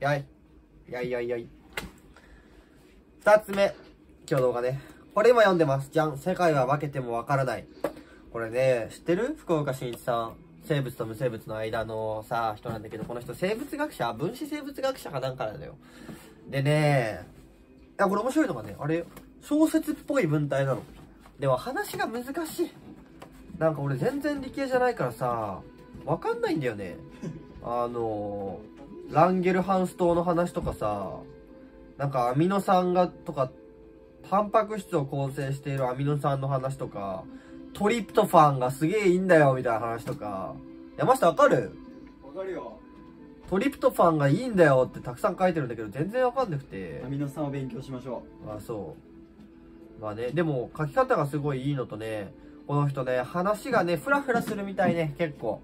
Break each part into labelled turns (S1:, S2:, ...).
S1: やい。やいやいやい。二つ目。今日動画ね。これ今読んでます。じゃん。世界は分けてもわからない。これね、知ってる？福岡伸一さん。生物と無生物の間のさ、人なんだけど、この人生物学者？分子生物学者かなんかなんだよ。でね、いや、これ面白いのがね、あれ、小説っぽい文体なの。でも話が難しい。なんか俺全然理系じゃないからさ、わかんないんだよね。あの、ランゲルハンス島の話とかさ、なんかアミノ酸がとか、タンパク質を構成しているアミノ酸の話とか、トリプトファンがすげえいいんだよみたいな話とか、山下わかる？
S2: わかるよ
S1: トリプトファンがいいんだよってたくさん書いてるんだけど、全然わかんなくて
S2: ア。ミノ酸を勉強しましょ
S1: まあそう。まあね、でも書き方がすごいいいのとね、この人ね、話がね、フラフラするみたいね、結構。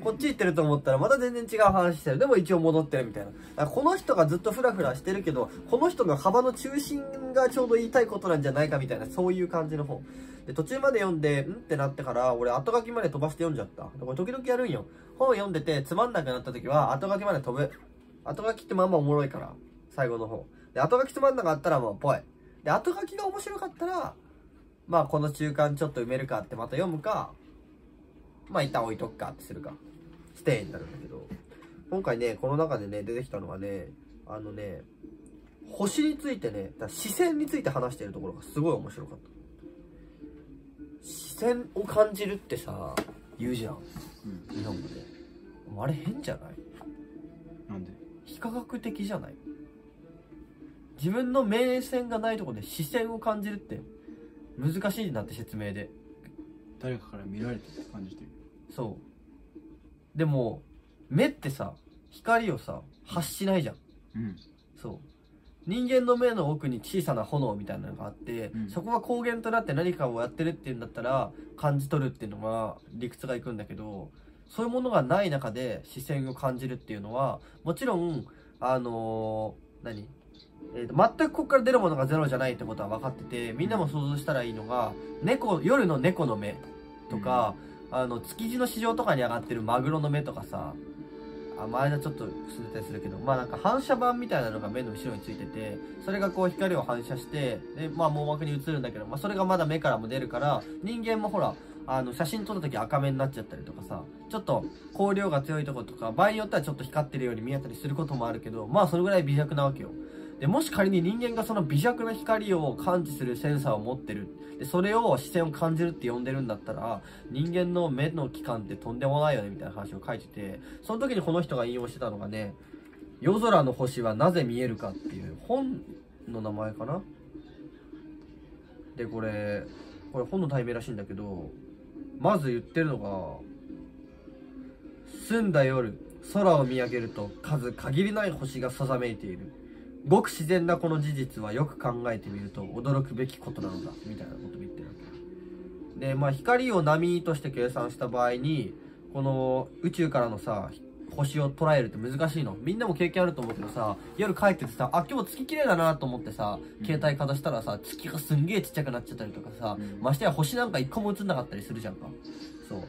S1: こっち行ってると思ったらまた全然違う話してる。でも一応戻ってるみたいな。この人がずっとフラフラしてるけど、この人の幅の中心がちょうど言いたいことなんじゃないかみたいな、そういう感じの本。で、途中まで読んで、んってなってから、俺後書きまで飛ばして読んじゃった。これ時々やるんよ。本読んでてつまんなくなった時は、後書きまで飛ぶ。後書きってまあまあおもろいから、最後の方。で、後書きつまんなかったらもうぽい。で、後書きが面白かったら、まあこの中間ちょっと埋めるかってまた読むか、まあ一旦置いとくかってするか、ステイになるんだけど、今回ね、この中でね、出てきたのがね、あのね、星についてね、だ視線について話してるところがすごい面白かった。視線を感じるってさ、言うじゃん。
S2: う、うん、
S1: 日本語で。あれ変じゃない？
S2: なんで？
S1: 非科学的じゃない？自分の目線がないところで視線を感じるって難しいなって説明で。
S2: 誰かから見られてる感じてる
S1: そう。でも目ってさ光をさ発しないじゃん。
S2: うん。
S1: そう。人間の目の奥に小さな炎みたいなのがあって、
S2: うん。
S1: そこが光源となって何かをやってるっていうんだったら感じ取るっていうのが理屈がいくんだけどそういうものがない中で視線を感じるっていうのはもちろんあのー何？えーと全くここから出るものがゼロじゃないってことは分かっててみんなも想像したらいいのが猫夜の猫の目とか、あの築地の市場とかに上がってるマグロの目とかさあ前田ちょっとくすんでたりするけどまあなんか反射板みたいなのが目の後ろについててそれがこう光を反射してでまあ網膜に映るんだけど、まあ、それがまだ目からも出るから人間もほらあの写真撮った時赤目になっちゃったりとかさちょっと光量が強いとことか場合によってはちょっと光ってるように見えたりすることもあるけどまあそれぐらい微弱なわけよ。でもし仮に人間がその微弱な光を感知するセンサーを持ってる。でそれを視線を感じるって呼んでるんだったら人間の目の器官ってとんでもないよねみたいな話を書いててその時にこの人が引用してたのがね「夜空の星はなぜ見えるか」っていう本の名前かな？でこれこれ本の題名らしいんだけどまず言ってるのが「澄んだ夜空を見上げると数限りない星がさざめいている」ごく自然なこの事実はよく考えてみると驚くべきことなのだみたいなことを言ってるわけ。でまあ光を波として計算した場合にこの宇宙からのさ星を捉えるって難しいの。みんなも経験あると思うけどさ夜帰っててさあ今日月綺麗だなと思ってさ携帯かざしたらさ月がすんげえちっちゃくなっちゃったりとかさ、
S2: うん。
S1: ましてや星なんか一個も映んなかったりするじゃんか。そう。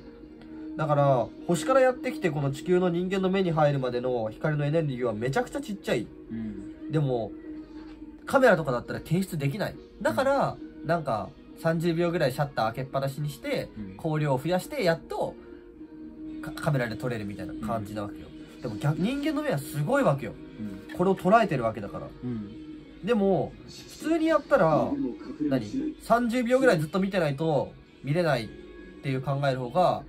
S1: だから星からやってきてこの地球の人間の目に入るまでの光のエネルギーはめちゃくちゃちっちゃい。
S2: うん
S1: でもカメラとかだったら検出できない。だから、なんか30秒ぐらいシャッター開けっぱなしにして
S2: うん。
S1: 光量を増やしてやっとカカメラで撮れるみたいな感じなわけよ、でも逆人間の目はすごいわけよ。
S2: うん。
S1: これを捉えてるわけだから。
S2: うん。
S1: でも普通にやったら何？30秒ぐらいずっと見てないと見れないっていう考える方が、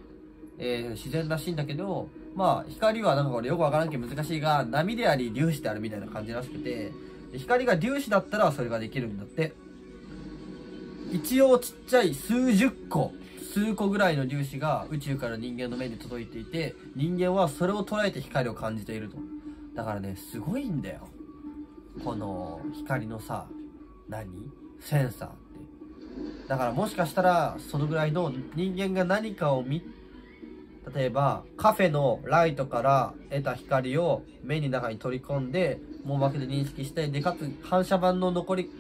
S1: えー自然らしいんだけどまあ光はなんかこれよくわからんけど難しいが波であり粒子であるみたいな感じらしくて光が粒子だったらそれができるんだって。一応ちっちゃい数十個数個ぐらいの粒子が宇宙から人間の目に届いていて人間はそれを捉えて光を感じていると。だからねすごいんだよ。この光のさ何？センサーって。だからもしかしたらそのぐらいの人間が何かを見例えばカフェのライトから得た光を目に中に取り込んで網膜で認識してでかつ反射板の残り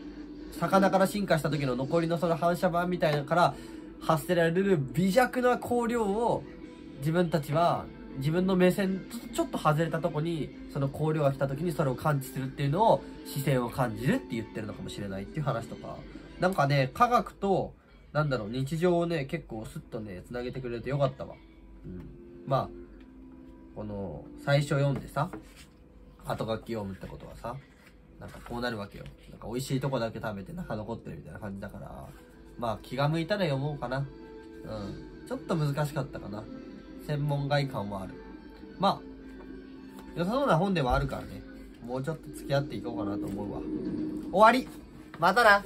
S1: 魚から進化した時の残りのその反射板みたいなのから発せられる微弱な光量を自分たちは自分の目線ちょっと外れたとこにその光量が来た時にそれを感知するっていうのを視線を感じるって言ってるのかもしれないっていう話とか。なんかね科学となんだろう日常をね結構スッとねつなげてくれてよかったわ、うん、まあこの最初読んでさ後書き読むってことはさなんかこうなるわけよ。なんか美味しいとこだけ食べて中残ってるみたいな感じだからまあ気が向いたら読もうかな。うん。ちょっと難しかったかな。専門外感はある。まあ良さそうな本ではあるからね。もうちょっと付き合っていこうかなと思うわ。終わり。またな。